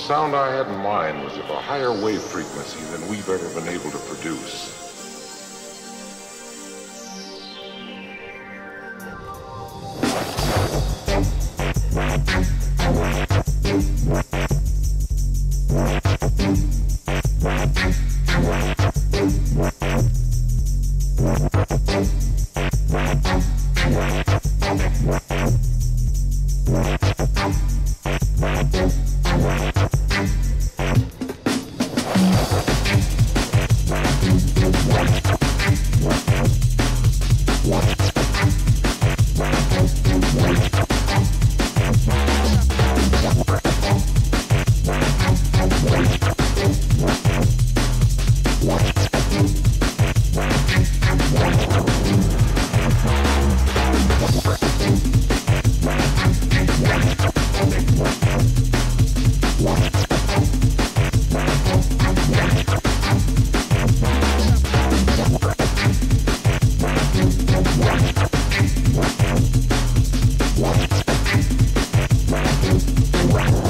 sound I had in mind was of a higher wave frequency than we've ever been able to produce. Right.